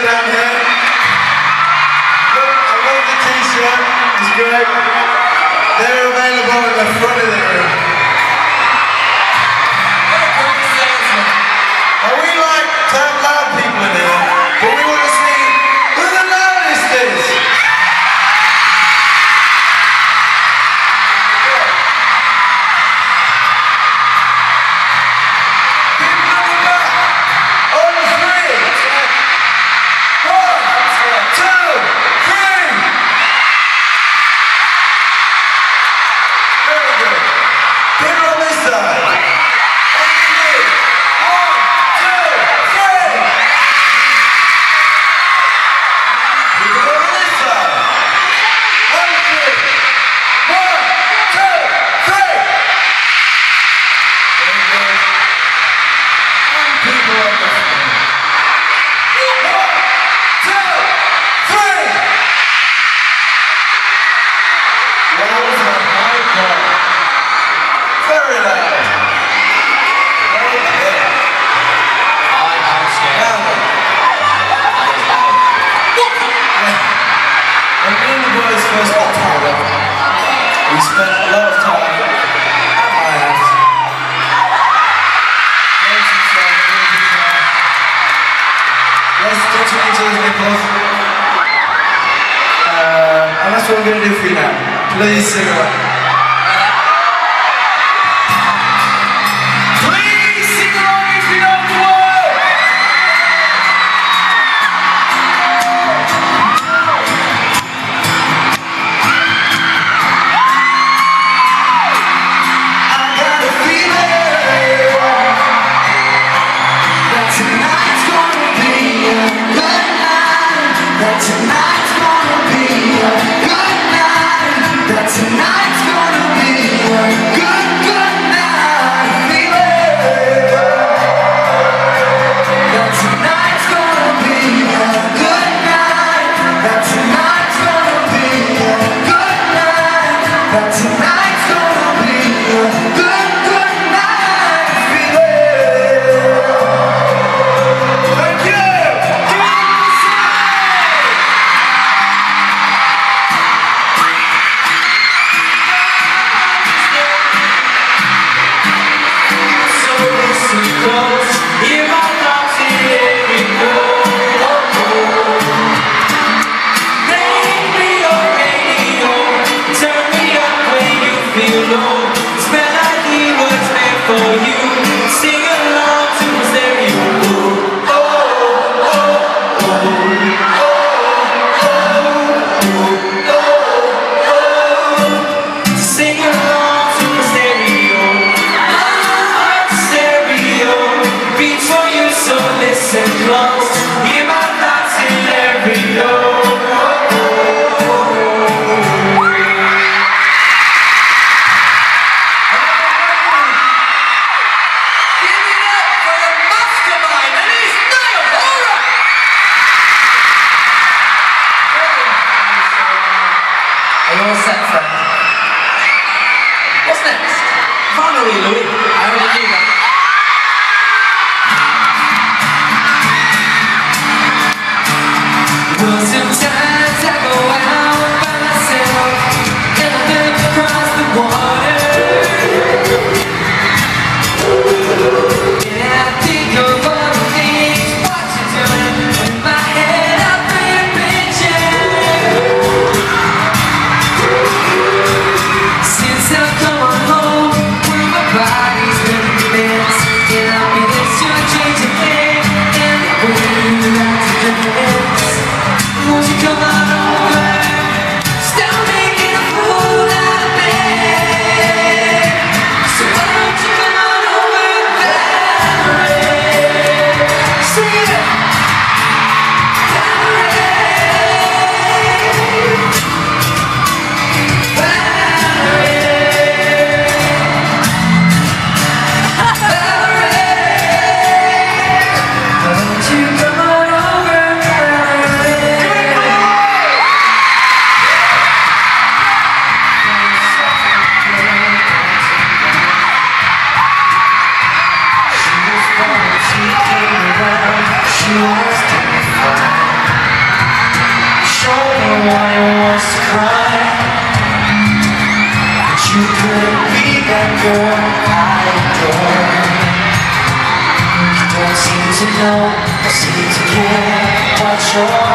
it down here. Look, I love the t-shirt. It's great. They're available at the front of the room. tired of it. We spent a lot of time at my house. Let's get to each other's nipples. Uh, and that's what we're going to do for you now. Please sing along. Why I to cry But you couldn't be that girl I adore. You don't seem to know, don't seem to care what you're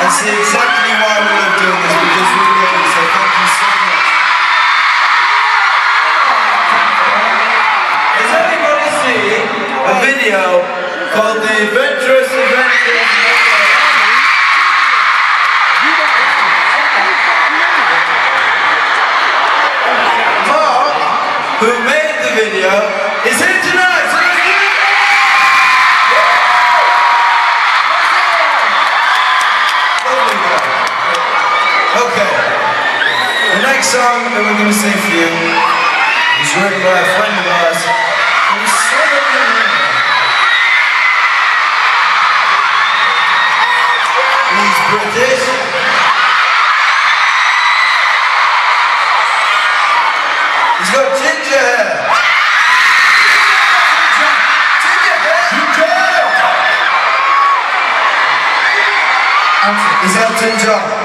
and see exactly why we love doing this because we love it. So thank you so much. Does anybody see a video called The Adventurous Is Elton John.